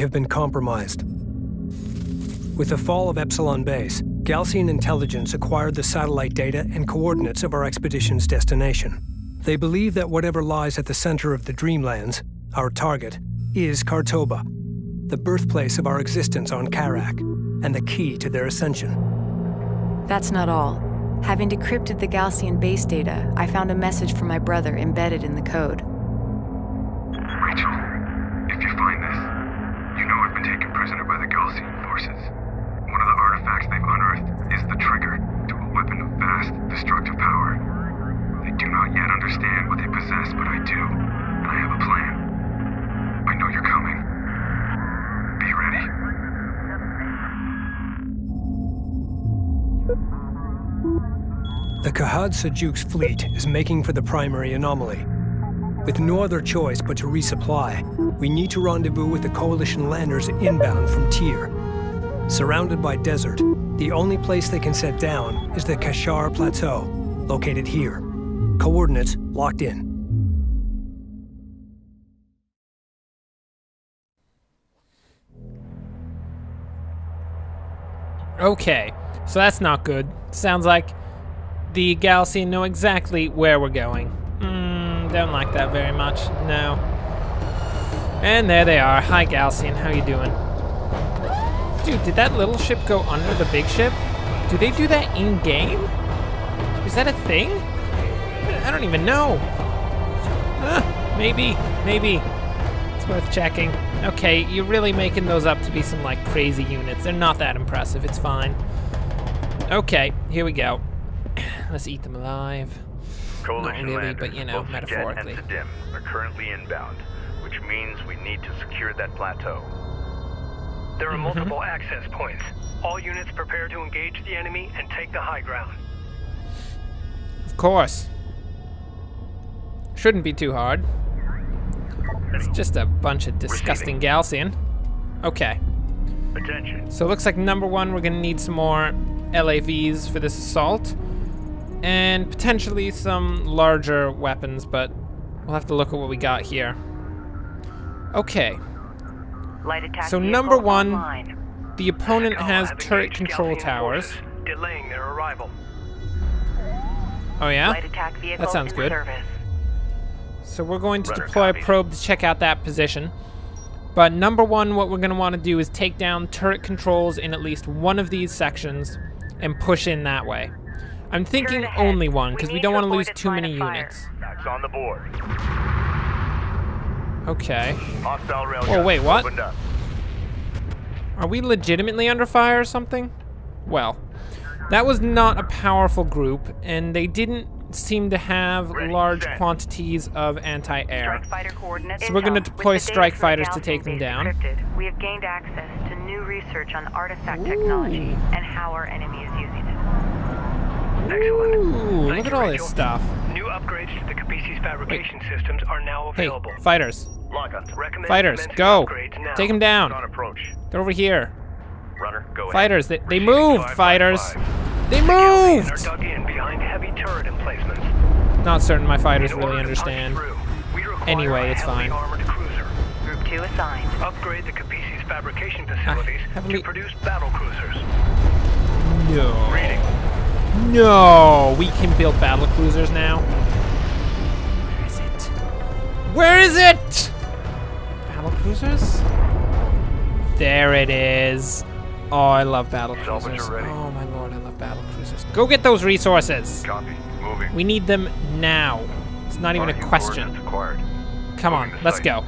Have been compromised. With the fall of Epsilon Base, Gaalsien intelligence acquired the satellite data and coordinates of our expedition's destination. They believe that whatever lies at the center of the Dreamlands, our target, is Khar-Toba, the birthplace of our existence on Kharak, and the key to their ascension. That's not all. Having decrypted the Gaalsien base data, I found a message from my brother embedded in the code. Kahad Sajuk's fleet is making for the primary anomaly. With no other choice but to resupply, we need to rendezvous with the Coalition landers inbound from Tyr. Surrounded by desert, the only place they can set down is the Kashar Plateau, located here. Coordinates locked in. Okay, so that's not good. Sounds like the Gaalsien know exactly where we're going. Hmm, don't like that very much. No. And there they are. Hi, Gaalsien. How you doing? Dude, did that little ship go under the big ship? Do they do that in-game? Is that a thing? I don't even know. Uh, maybe, maybe. It's worth checking. Okay, you're really making those up to be some, like, crazy units. They're not that impressive. It's fine. Okay, here we go. Let's eat them alive. Coalition Not really, but, you know, both Jet metaphorically. and Siidim are currently inbound, which means we need to secure that plateau. There are Mhm. multiple access points. All units prepare to engage the enemy and take the high ground. Of course. Shouldn't be too hard. It's just a bunch of disgusting Gaalsien. Okay. Attention. So it looks like number one, we're gonna need some more LAVs for this assault. And potentially some larger weapons, but we'll have to look at what we got here. Okay. Light attack So number one, online. the opponent Kala has turret control towers. delaying their arrival. Oh yeah? Light attack That sounds good. service. So we're going to Runner deploy a probe to check out that position. But number one, what we're going to want to do is take down turret controls in at least one of these sections and push in that way. I'm thinking only one, because we, need don't want to lose too many units. Axe on the board. Okay. Oh, wait, what? Are we legitimately under fire or something? Well, that was not a powerful group, and they didn't seem to have Ready, large set. quantities of anti-air. Strike fighter coordinates. So we're gonna deploy strike fighters to take them down. encrypted, we have gained access to new research on artifact technology and how our enemy is using it. Excellent. Ooh, Thank look at all Rachel. this stuff. New upgrades to the Kapisi's fabrication systems are now available. Hey, available. fighters, Lock. Recommend fighters, go! Take them down. Approach. They're over here. Runner, go ahead. Fighters, they, they moved, five fighters. by five. They moved! are dug in behind heavy turret emplacements. Not certain my fighters really order to punch understand. through, we require Anyway, it's fine. armored cruiser. Group 2 assigned. Upgrade the Kapisi's fabrication ah, facilities heavily- to produce battle cruisers. No. Reading. No, we can build battle cruisers now. Where is it? Where is it? Battle cruisers? There it is. Oh, I love battle cruisers. Oh my lord, I love battle cruisers. Go get those resources. Copy. Moving. We need them now. It's not even a question. Come on, let's go.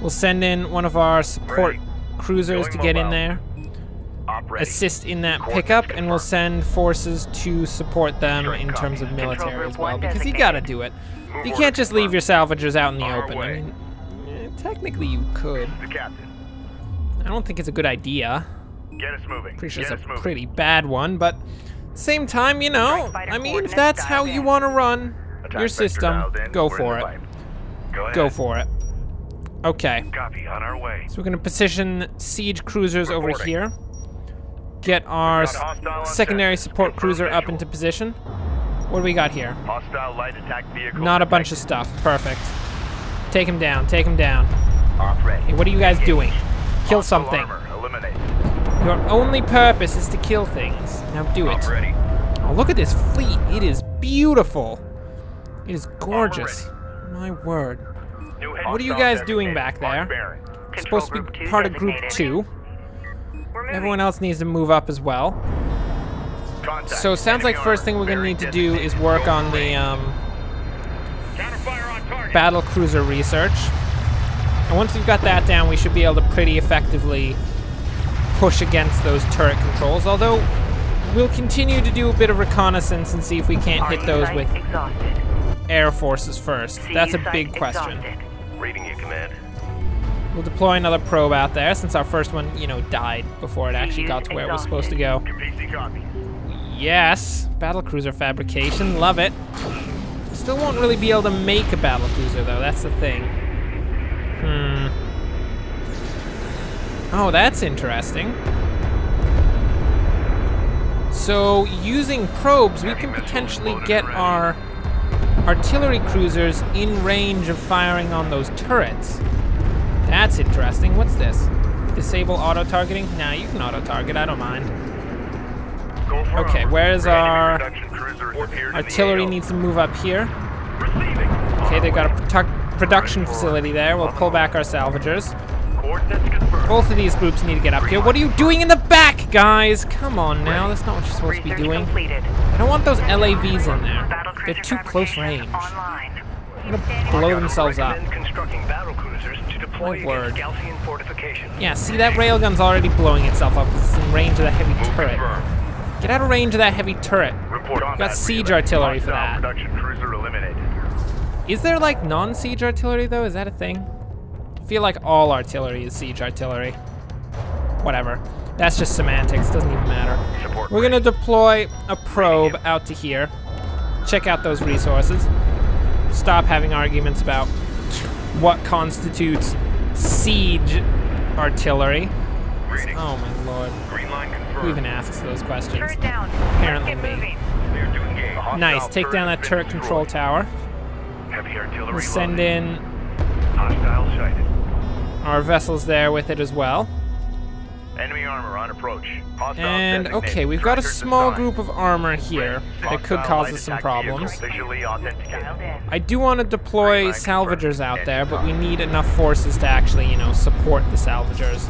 We'll send in one of our support cruisers to get in there. Assist in that pickup, and we'll send forces to support them in terms of military as well, because you gotta do it. You can't just leave your salvagers out in the open. I mean, technically you could. The captain. I don't think it's a good idea. Get us moving. Pretty sure it's a moving. pretty bad one, but same time, you know, I mean, if that's how you want to run your system, go for it. Go. For it. Okay. Copy. On our way. So we're going to position siege cruisers over here get our secondary support cruiser up into position. What do we got here? Not a bunch of stuff. Perfect. Take him down. Take him down. Hey, what are you guys doing? Kill something. Your only purpose is to kill things. Now do it. Oh, look at this fleet. It is beautiful. It is gorgeous. My word. What are you guys doing back there? Supposed to be part of Group 2. Everyone else needs to move up as well. Contact. So sounds like first thing we're gonna need to do is work on the um, battle cruiser research. And once we've got that down, we should be able to pretty effectively push against those turret controls. Although we'll continue to do a bit of reconnaissance and see if we can't hit those with air forces first. That's a big question. Exhausted. Reading you, command. We'll deploy another probe out there since our first one, you know, died before it actually got to where it was supposed to go. Yes, battle cruiser fabrication, love it. Still won't really be able to make a battle cruiser though. That's the thing. Hmm. Oh, that's interesting. So, using probes, we can potentially get our artillery cruisers in range of firing on those turrets. That's interesting. What's this? Disable auto targeting? Nah, you can auto target. I don't mind. Okay, where's our production cruiser has appeared in the Artillery needs to move up here. Okay, they've got a produ- production facility there. We'll pull back our salvagers. Both of these groups need to get up here. What are you doing in the back, guys? Come on now, that's not what you're supposed to be doing. I don't want those LAVs in there. They're too close range. They're gonna blow themselves up. Recommend constructing battle cruisers to deploy My word. against Gaalsien fortifications. Yeah, see that railgun's already blowing itself up 'cause it's in range of that heavy Move turret. confirmed. Get out of range of that heavy turret. Report on got siege relay. artillery for that. Production cruiser eliminated. Is there like non-siege artillery though? Is that a thing? I feel like all artillery is siege artillery. Whatever. That's just semantics, doesn't even matter. Support. We're gonna deploy a probe out to here. Check out those resources. Stop having arguments about what constitutes siege artillery. Reading. Oh my lord. Green line Who even asks those questions? Down. Apparently me. moving. Clear to engage. A hostile Nice, take down that turret control tower. We'll send in our vessels there with it as well. Enemy armor on approach. Hostile And okay, we've got a small group of armor here that could cause us some problems. vehicle Visually authenticated. Dialed in. I do want to deploy salvagers out there, but we need enough forces to actually, you know, support the salvagers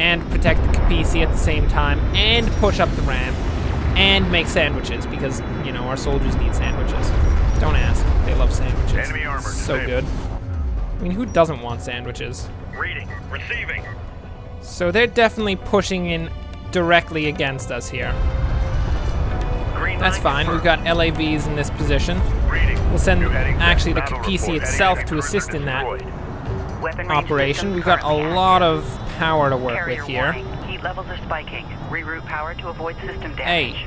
and protect the Kapisi at the same time and push up the ramp and make sandwiches because, you know, our soldiers need sandwiches. Don't ask. They love sandwiches. Enemy armor so good. I mean, who doesn't want sandwiches? Reading. Receiving. So they're definitely pushing in directly against us here. Green That's fine. We've got LAVs in this position. Reading. We'll send New heading set. actually the Battle Kapisi itself to assist in that destroyed. Operation. We've got a currently lot of power to work Carrier with here. Heat levels are spiking. Reroute power to avoid system Hey. damage.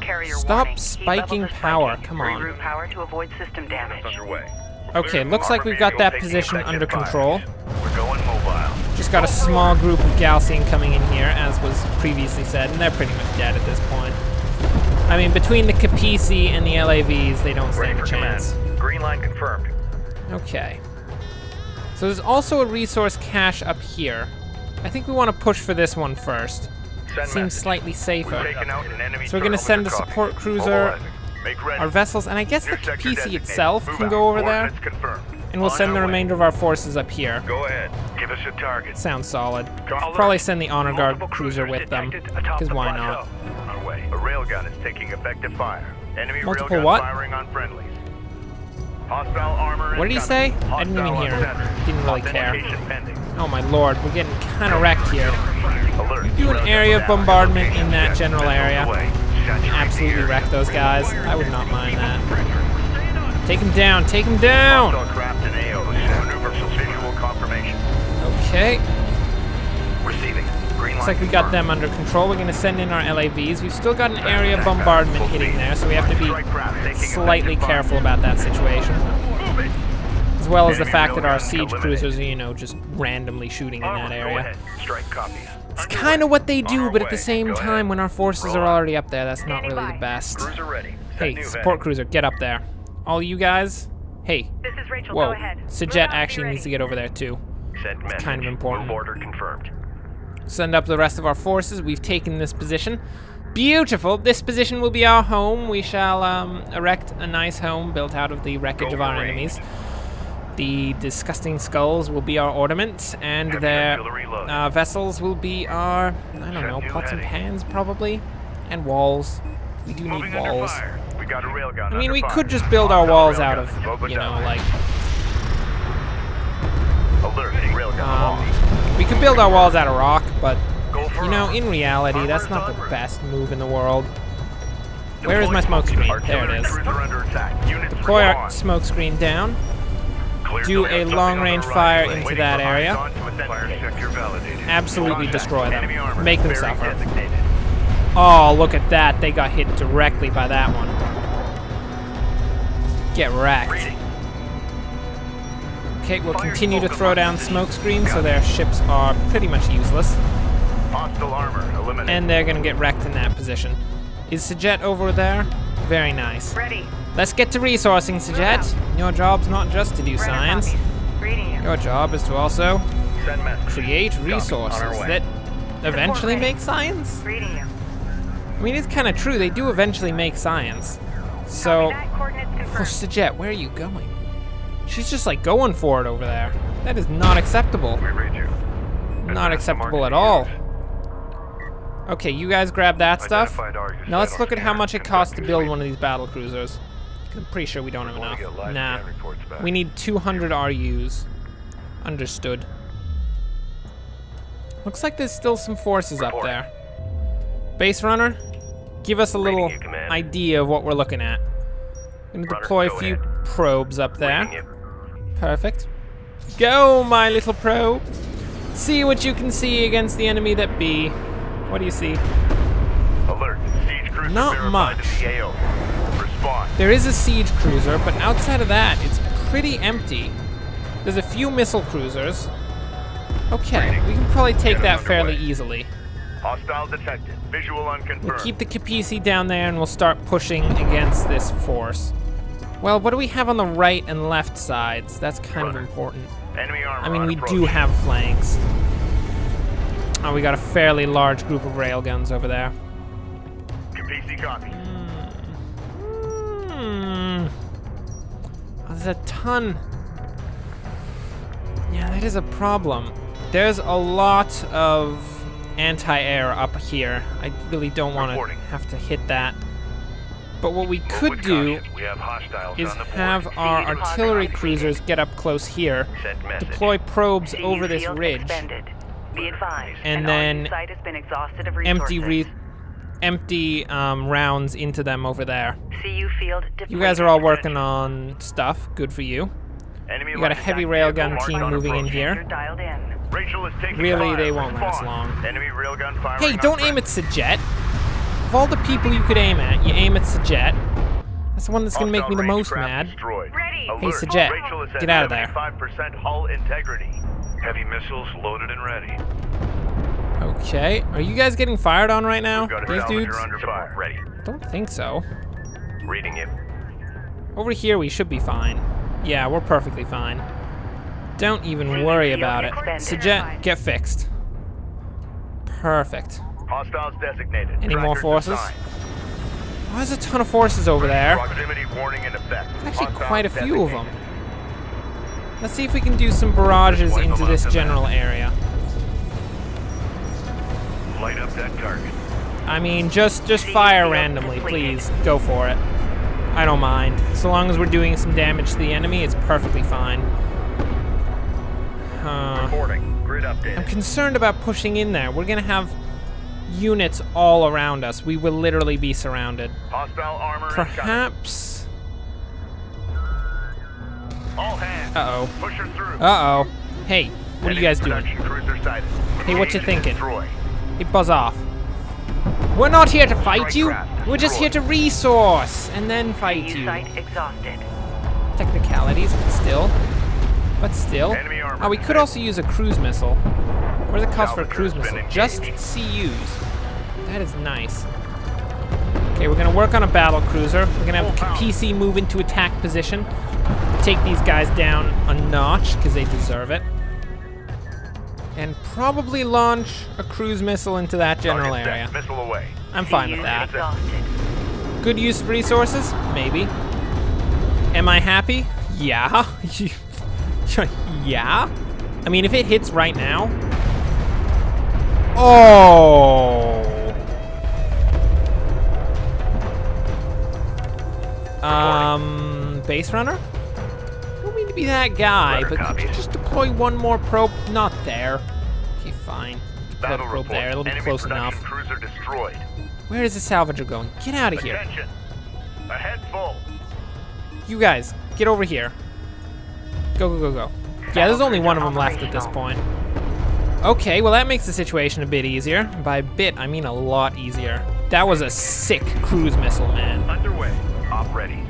Carrier Stop warning. Spiking power. Come on. Reroute power to avoid system damage. Underway. Okay, looks like we've got that position under control. Going. Just got a small group of Gaalsien coming in here, as was previously said, and they're pretty much dead at this point. I mean, between the Kapisi and the LAVs, they don't stand a chance. command. Green line confirmed. Okay. So there's also a resource cache up here. I think we want to push for this one first. Send Seems message. slightly safer. taken out an enemy So we're gonna send a support cruiser, Mobilizing. Make ready. Our vessels, and I guess the Kapisi itself Move can out. go over there, confirmed. And we'll On send the way. remainder of our forces up here. Go ahead. Give us your target. Sounds solid. Probably send the honor guard cruiser with them, because the why not? On our way. A railgun is taking effective fire. Enemy Multiple what? firing on friendlies. Hostile armor What did he say? I didn't even hear him. Didn't really care. Pending. Oh my lord, we're getting kind of wrecked here. Alert. Do an area of bombardment in that general area. Absolutely wreck those guys. I would not mind that. Take him down, take him down! Hostile craft AOs. Maneuver for visual confirmation. Okay, Receiving. Green looks like we got them under control. We're gonna send in our LAVs. We've still got an area bombardment hitting there, so we have to be Strike craft taking slightly careful about that situation. As well as the fact that our siege cruisers are, you know, just randomly shooting in that area. Strike copies. It's kind of what they do, but at the same time, when our forces are already up there, that's not really the best. Cruiser ready. Set Hey, support cruiser, get up there. All you guys, hey, This is Rachel. whoa, Go ahead. S'jet Move out, be actually needs to get over there too. Sent It's kind of important. Move order confirmed. Send up the rest of our forces. We've taken this position. Beautiful. This position will be our home. We shall um, erect a nice home built out of the wreckage Go of our range. enemies. The disgusting skulls will be our ornaments, and Heavy their uh, vessels will be our, I don't Set know, new pots and pans probably, and walls. We do need Moving under walls. fire. We got a railgun. I mean, we fire. could just build our walls out of, you know, like Um, we could build our walls out of rock, but you know, in reality, that's not the best move in the world. Where is my smoke screen? There it is. cruiser under attack. Units Deploy our smoke screen down. Do a long-range something on the fire into that area. eyes on to a fire sector validated. Absolutely destroy them. Make them suffer. Oh, look at that. They got hit directly by that one. Get wrecked. Reading. Okay, we'll continue to throw down position. smoke screens so their ships are pretty much useless. Hostile armor eliminated. And they're gonna get wrecked in that position. Is S'jet over there? Very nice. Ready. Let's get to resourcing, S'jet. Your job's not just to do science. copies. Reading you. Your job is to also create Copy. On our resources that eventually make science. I mean, it's kind of true. They do eventually make science. So, Copy that. Coordinates oh, confirmed. S'jet, where are you going? She's just like going for it over there. That is not acceptable. We read you. Not acceptable at all. Okay, you guys grab that stuff. Now let's look at how much it costs to build one of these battle cruisers. I'm pretty sure we don't have enough. get Nah. scan reports back. We need 200 RUs. Understood. Looks like there's still some forces up there. Base runner, give us a little you, idea of what we're looking at. I'm gonna Runner, deploy a few ahead. probes up there. Perfect. Go, my little probe. See what you can see against the enemy that be. What do you see? Alert. Siege cruiser Not much. the. There is a siege cruiser, but outside of that, it's pretty empty. There's a few missile cruisers. Okay, we can probably take Get that fairly easily. Hostile detected. Visual unconfirmed. We'll keep the Kapisi down there and we'll start pushing against this force. Well, what do we have on the right and left sides? That's kind of important. Enemy armor I mean, we approach. do have flanks. Oh, we got a fairly large group of railguns over there. PC copy. Hmm. Oh, there's a ton. Yeah, that is a problem. There's a lot of anti-air up here. I really don't want to have to hit that. But what we could do. Have is on the have our artillery cruisers get up close here, deploy probes over this ridge. And an then has been exhausted of empty re- empty um, rounds into them over there. You guys are all working on stuff. Good for you. Enemy You got a heavy railgun team moving in here. You're dialed in. Rachel is taking Really, fire. they won't last Respond. long. Enemy railgun firing Hey, don't aim at threat. S'jet. Of all the people you could aim at, you aim at S'jet. That's the one that's gonna make me the most mad. Destroyed. Hey, S'jet, Rachel get out of there. 75% hull integrity. Heavy missiles loaded and ready. Okay, are you guys getting fired on right now? We've got a These dudes? Ready. Don't think so. Reading you. Over here, we should be fine. Yeah, we're perfectly fine. Don't even worry about it. S'jet, get fixed. Perfect. Hostiles designated. Any more forces? assigned. Oh, there's a ton of forces over there. Proximity warning in effect. Actually, Hostiles quite a few of them. Let's see if we can do some barrages into this general area. Light up that target. I mean, just just fire randomly, please. Go for it. I don't mind. So long as we're doing some damage to the enemy, it's perfectly fine. Huh. Reporting. Grid I'm concerned about pushing in there. We're gonna have units all around us. We will literally be surrounded. Hostile armor. Perhaps. All hands. Uh Push her through. oh. Uh oh. Hey, what are you guys doing? production cruiser sighted. Hey, what you thinking? Destroy. Hey, buzz off. We're not here to fight you. We're just here to resource and then fight you. Technicalities, but still. But still. Enemy Oh, we could also use a cruise missile. Where's the cost for a cruise missile? Just. CUs. That is nice. Okay, we're gonna work on a battle cruiser. We're gonna have the Full. PC move into attack position. Take these guys down a notch, because they deserve it. and probably launch a cruise missile into that general Target set. area. Missile away. I'm fine with that. Good use of resources? Maybe. Am I happy? Yeah. yeah. I mean, if it hits right now. Oh. Um, base runner? Don't mean to be that guy, Runner but copies. just deploy one more probe? Not there. Okay, fine. Battle probe there. It'll be Enemy close enough. cruiser destroyed. Where is the salvager going? Get out of here. Attention. Ahead full. You guys, get over here. Go, go, go, go. Yeah, there's only one of them left at this point. Okay, well that makes the situation a bit easier. By bit, I mean a lot easier. That was a sick cruise missile, man. Underway. Op ready.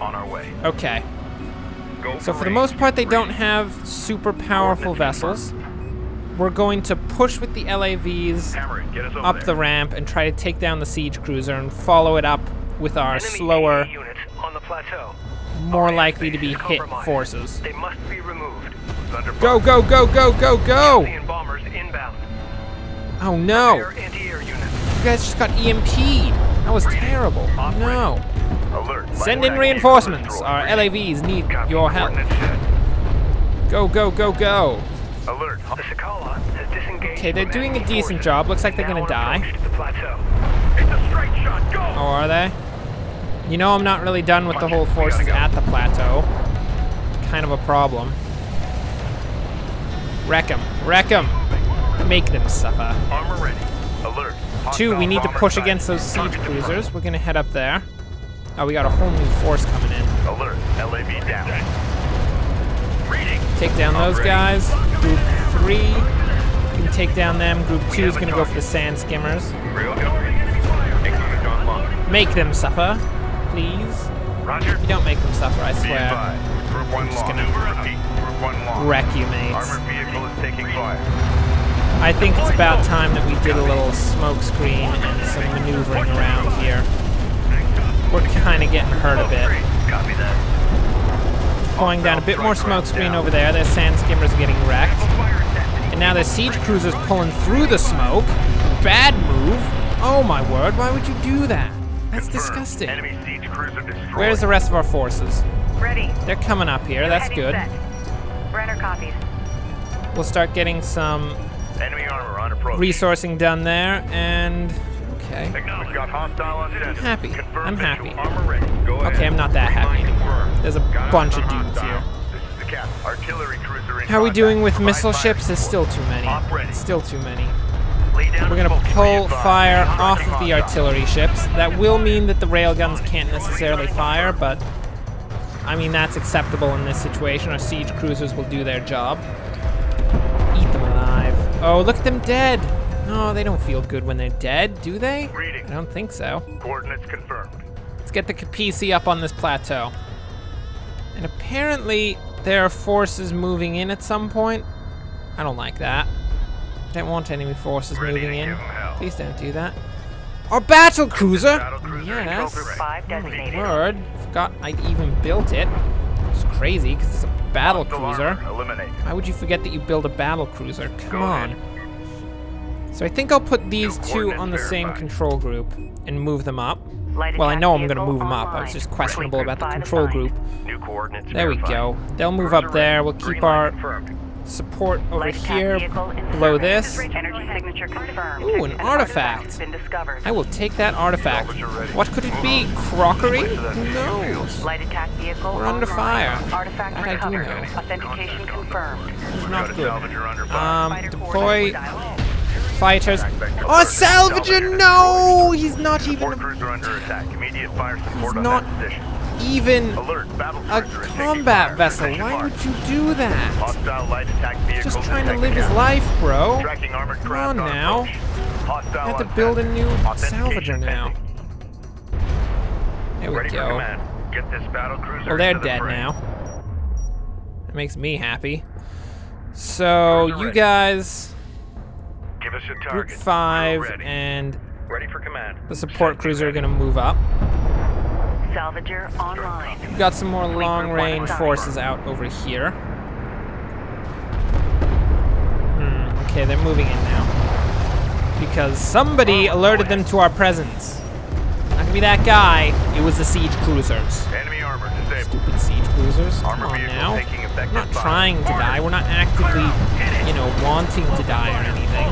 On our way. Okay, Go so for the most part, they don't have super powerful vessels. We're going to push with the LAVs it. Get us over up there. the ramp and try to take down the siege cruiser and follow it up with our Enemy slower, AA units on the plateau. more Our likely to be hit forces. They must be removed. Thunder Go, go, go, go, go, go! Bombers inbound. Oh no! Air anti-air units. You guys just got EMP'd. That was terrible. Op No. Alert. Send in reinforcements. Our. LAVs need Copy. your help. Go, go, go, go. Alert. The Sakala has disengaged. Okay, they're doing a decent job. Looks like they're gonna die. approach to the plateau. It's a straight shot. Go. Oh, are they? You know I'm not really done with the whole forces at the plateau. Kind of a problem. Wreck them. Wreck them. Make them suffer. Armor ready. Alert. Two, we need to push against those siege cruisers. We're gonna head up there. Oh, we got a whole new force coming in. Alert. LAV down. Take down those guys. Group three, can take down them. Group two is gonna go for the sand skimmers. Real go. Acknowledge on launch. Make them suffer, please. Roger. You don't make them suffer, I swear. Group one just gonna Group one. Wreck you. Armored vehicle is taking fire. I think it's about time that we did a little smoke screen and some maneuvering around here. We're kind of getting hurt a bit. Copy that. Pulling down a bit more smoke screen over there. Their sand skimmers getting wrecked. And now there's siege cruisers pulling through the smoke. Bad move. Oh my word, why would you do that? That's Confirmed. disgusting. Enemy siege cruiser destroyed. Where's the rest of our forces? Ready. They're coming up here, that's Heading good. set. Brenner copies. We'll start getting some Enemy armor on approach. resourcing done there, and okay. Acknowledge. Got hostile on sender. happy. Confirm I'm happy. Armor ready. Go Okay. I'm not that happy anymore. There's a Got bunch of dudes hostile. here. This is the cap. Artillery cruiser in How are we doing with missile fire ships? There's still too many. Still too many. We're gonna pull fire off of the artillery ships. That will mean that the railguns can't necessarily fire, but I mean that's acceptable in this situation. Our siege cruisers will do their job. Eat them alive. Oh, look at them dead. No, they don't feel good when they're dead, do they? Reading. I don't think so. Coordinates confirmed. Let's get the Kapisi up on this plateau. And apparently there are forces moving in at some point. I don't like that. I don't want enemy forces Ready moving in. hell. Please don't do that. Our battle cruiser! Battle cruiser Yes. Five. Word. Forgot I even built it. It's crazy because it's a battle cruiser. armor. Why would you forget that you build a battle cruiser? Come Go on. ahead. So I think I'll put these New two on the same verified. control group and move them up. Light Well, I know I'm going to move them up. I was just questionable about the control group. New coordinates There we go. They'll move Cruiser up there. We'll keep our confirmed. Support over Light here vehicle in below this. Energy signature confirmed. Ooh, an artifact. artifact's Been discovered. I will take that artifact. Salvage are ready. What could it be? Crockery? Wait Who knows? Light attack vehicle We're under fire. Artifact That I do recovered. know. Authentication confirmed. It's not good. salvager under fire. Um, deploy fighters. Back, back, Oh, support salvager! salvager No! He's not even cruiser under attack. Immediate fire support on not- that position. Even Alert. A cruiser is taking combat vessel. Why would you do that? Hostile light attack vehicle Just trying to live his life, bro. Come on now. I have to build a new salvager now. There we go. command. Get this battle cruiser Well, they're dead now. That makes me happy. So, you guys, Give us a Group 5 ready. and ready for command. the support cruiser are going to move up. Salvager online. We've got some more long-range forces out over here. Hmm, Okay, they're moving in now. Because somebody alerted them to our presence. Not gonna be that guy. It was the siege cruisers. Enemy armor disabled. Stupid siege cruisers. Come Armor on now. taking We're not trying to die. We're not actively, you know, wanting to die or anything.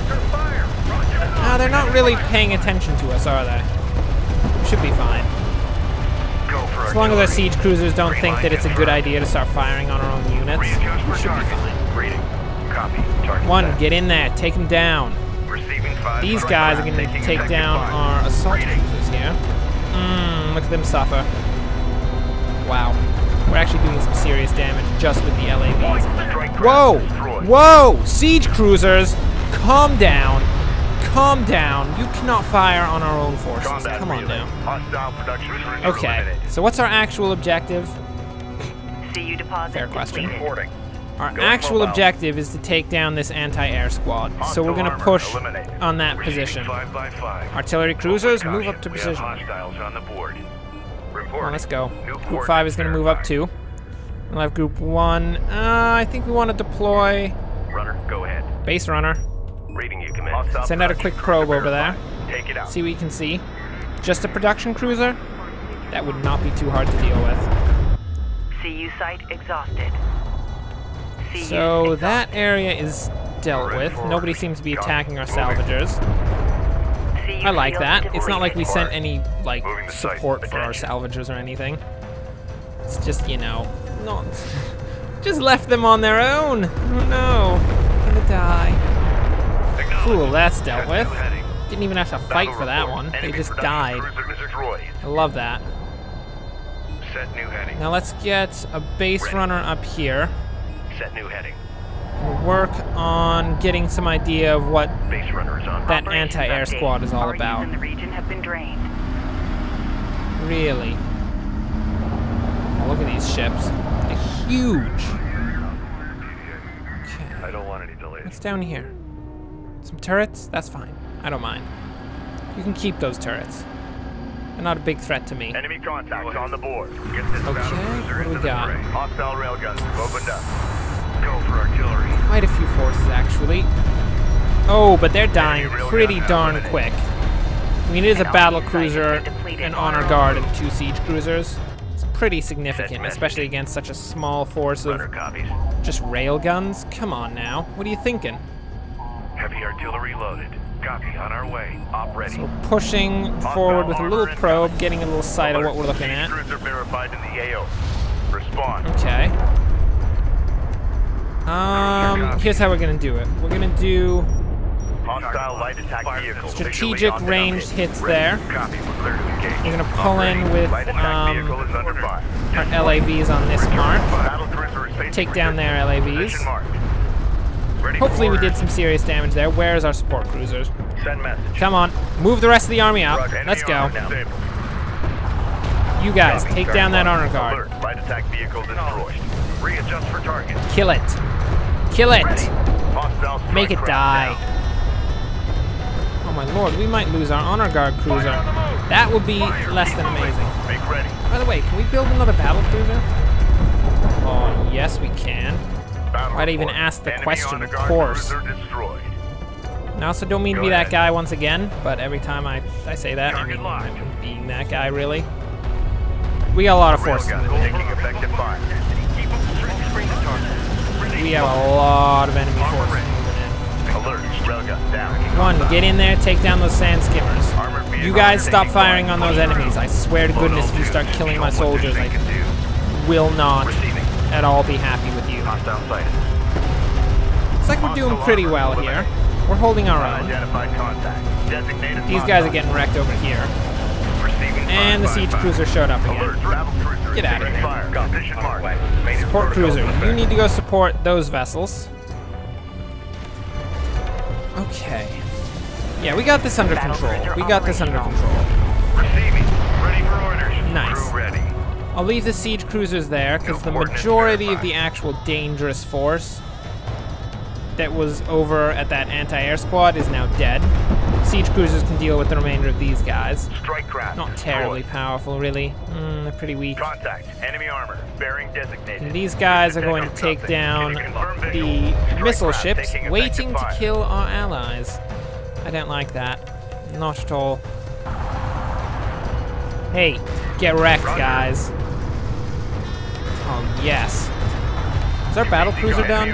No, they're not really paying attention to us, are they? Should be fine. As long as our siege cruisers don't think that it's a good idea to start firing on our own units, we should be fine. Reading. Copy. Target One, get in there, take them down. These guys are going to take down our assault Reading. cruisers here. Mmm, look at them suffer. Wow. We're actually doing some serious damage just with the LAVs. Whoa! Whoa! Siege cruisers! Calm down. Calm down. You cannot fire on our own forces. Combat Come on relay. now. Hostile production Okay, eliminated. so what's our actual objective? CU deposit Fair question. Reporting. Our Going actual mobile. objective is to take down this anti-air squad. So we're gonna push eliminated. on that Receiving position. Five by five. Artillery cruisers, move up to we position. on the board. Come let's go. Group 5 is going to move up verified. too. We'll have Group 1. Uh, I think we want to deploy Runner, go ahead. Base Runner. Reading you, command. Send out a quick probe over there. Take it out. See what you can see. Just a production cruiser? That would not be too hard to deal with. CU site exhausted. CU So exhausted. that area is dealt with. Nobody seems to be attacking our salvagers. I like that. It's not like we sent any, like, Moving to site. support for our salvagers or anything. It's just, you know, not... Just left them on their own. Oh no. Gonna die. Cool, that's dealt with. Didn't even have to fight for that one. They just died. I love that. Set new heading. Now let's get a base Ready. runner up here. Set new heading. Work on getting some idea of what Base runner is on. that anti-air squad is all about. in the region have been drained. Really. Look at these ships. They're huge. I Okay. don't want any delays. What's down here? Some turrets? That's fine. I don't mind. You can keep those turrets. They're not a big threat to me. Enemy contacts on the board. Get this Okay, what do we got? fray. Hostile railguns opened up. Go for artillery. Quite a few forces, actually. Oh, but they're dying pretty darn quick. I mean, it is a battle cruiser, an honor guard, and two siege cruisers. It's pretty significant, especially against such a small force of just railguns. Come on now. What are you thinking? Heavy artillery loaded. Copy on our way. Op ready. So pushing forward with a little probe, getting a little sight of what we're looking at. Cruiser verified in the AO. Respond. Okay. Um, here's how we're gonna do it. We're gonna do Hostile light attack vehicles. Strategic visually on ranged hits there. Copy. We're clear to engage. We're gonna pull in with, um, vehicle is under fire. our LAVs on this mark. Battle cruiser is facing Take down their. LAVs. Ready Hopefully we did some serious damage there. Where's our support cruisers? Send message. Come on, move the rest of the army out. Roger. Let's go. You guys, Copy. take down that honor guard. Alert. Light attack vehicle destroyed. Readjust for target. Kill it. Kill it. Make it die. down. Oh my lord, we might lose our honor guard cruiser. That would be less than amazing. By the way, can we build another battle cruiser? Oh, yes we can. Battle Why'd I even ask the question? Of course. cruiser destroyed. I also don't mean to Go be that guy once again, but every time I, I say that, I Target mean locked. I'm being that guy, really. We got a lot of forces Railgun in. taking effective fire. Keep up the string, screen the target. We have a lot of enemy Armor forces ready. moving in. Alert. Railgun down. One, get in there, take down those sand skimmers. You guys stop firing on those enemies. I swear to goodness, if you start killing my soldiers, I will not Receiving. At all be happy with you. Hostile sighted. Looks like we're doing pretty well here. We're holding our own. Unidentified contact. Designated These guys are getting wrecked over here. And the siege cruiser showed up again. Battle cruiser. Get outta taking here. Fire. Position marked. Maintenance Support cruiser, you need to go support those vessels. Okay. Yeah, we got this under control. We got this under operational. control. Receiving. Ready for orders. Nice. Crew ready. I'll leave the siege cruisers there because the Coordinates majority of the actual dangerous force that was over at that anti-air squad is now dead. Siege cruisers can deal with the remainder of these guys. Strike craft. Not terribly powerful, really. Mm, they're pretty weak. Contact. Enemy armor. Bearing designated. And these guys are going to take down the missile ships, waiting to kill our allies. I don't like that. Not at all. Hey, get wrecked, guys. Oh, yes. Is our battle cruiser done?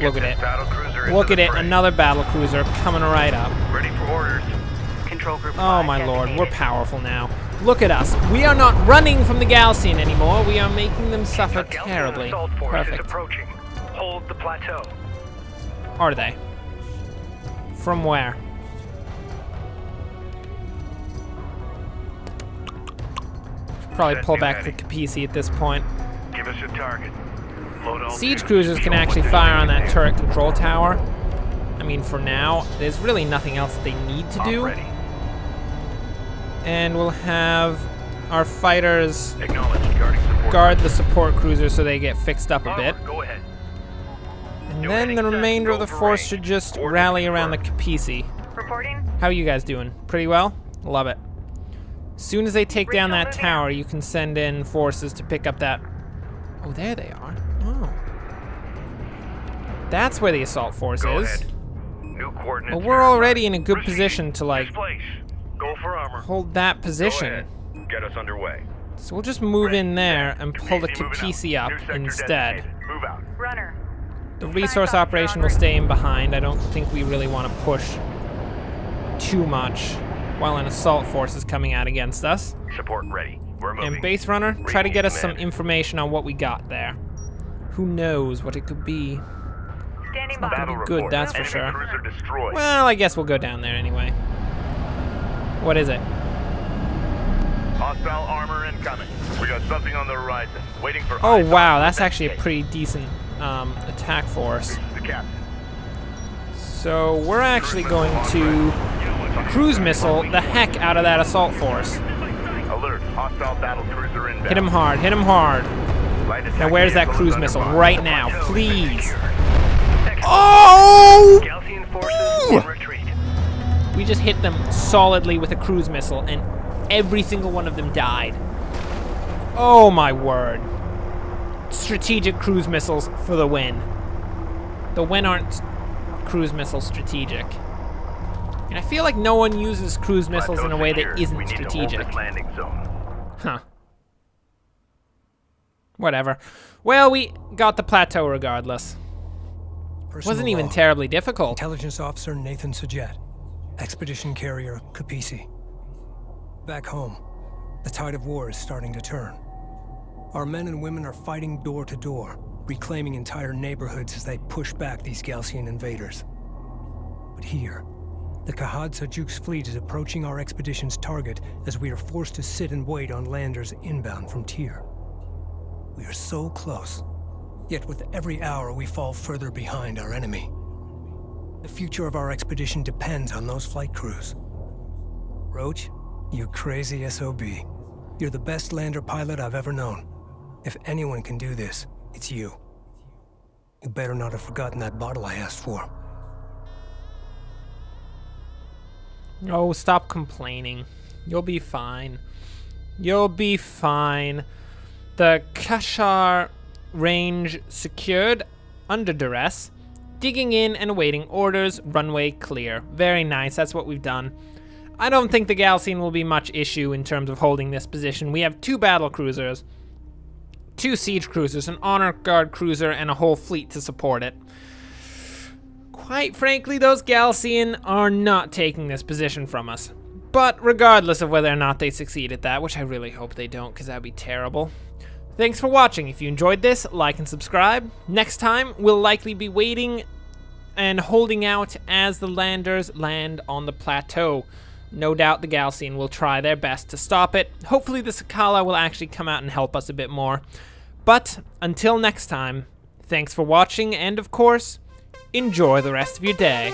Look at it. Look at it, fray. another battle cruiser coming right up. Ready for orders. Control group Oh five my lord, we're powerful now. Look at us. We are not running from the Gaalsien anymore. We are making them suffer A terribly. assault force is Perfect. approaching. Hold the plateau. Are they? From where? Probably pull back the Kapisi at this point. Give us your target. Load Siege cruisers can actually fire on they're that turret control tower. I mean, for now, there's really nothing else they need to Op do. Ready. And we'll have our fighters Acknowledged. Guarding support. guard the support cruisers so they get fixed up a bit. Go ahead. And No then the remainder of the force range. should just Orders rally around the confirmed. Kapisi. Reporting. How are you guys doing? Pretty well? Love it. As soon as they take down that tower, you can send in forces to pick up that... Oh, there they are. Oh. That's where the assault force Go is. ahead. New coordinates. Well, we're already in a good Proceed. position to, like, Go for armor. hold that position. Get us underway. So we'll just move Ready, in there set. and pull the Kapisi moving out. Kapisi up instead. Move out. Runner. The resource operation will stay in behind. I don't think we really want to push too much while an assault force is coming out against us. Support ready. We're moving. And base runner, try to get us some information on what we got there. Who knows what it could be? Standing not by. gonna Battle be good, report. that's for sure. Well, I guess we'll go down there anyway. What is it? Hostile armor incoming. We got something on the horizon. Waiting for Oh wow, that's actually a pretty decent um, attack force. The captain. So we're actually going to cruise missile the heck out of that assault force. Alert. Hostile battle cruiser inbound. Hit him hard, hit him hard. Now where's that cruise missile? Right now, please. Oh! Gaalsien forces in retreat. We just hit them solidly with a cruise missile, and every single one of them died. Oh my word. Strategic cruise missiles for the win. The win aren't cruise missiles strategic. And I feel like no one uses cruise missiles in a way that secured. isn't strategic. To hold this landing zone. Huh. Whatever. Well, we got the plateau regardless. Personal Wasn't even log. terribly difficult. Intelligence Officer Nathan S'jet, Expedition Carrier Kapisi. Back home, the tide of war is starting to turn. Our men and women are fighting door to door, reclaiming entire neighborhoods as they push back these Gaalsien invaders. But here, the Kahad Sajuk's fleet is approaching our expedition's target as we are forced to sit and wait on landers inbound from Tyr. We are so close, yet with every hour we fall further behind our enemy. The future of our expedition depends on those flight crews. Roach, you crazy SOB. You're the best lander pilot I've ever known. If anyone can do this, it's you. You better not have forgotten that bottle I asked for. Oh, stop complaining. You'll be fine. You'll be fine. The Kashar range secured under duress. Digging in and awaiting orders. Runway clear. Very nice. That's what we've done. I don't think the Gaalsien will be much issue in terms of holding this position. We have two battle cruisers, two siege cruisers, an honor guard cruiser, and a whole fleet to support it. Quite frankly, those Gaalsien are not taking this position from us. But regardless of whether or not they succeed at that, which I really hope they don't, because that would be terrible. Thanks for watching. If you enjoyed this, like and subscribe. Next time, we'll likely be waiting and holding out as the landers land on the plateau. No doubt the Gaalsien will try their best to stop it. Hopefully the Sakala will actually come out and help us a bit more. But until next time, thanks for watching and of course, enjoy the rest of your day.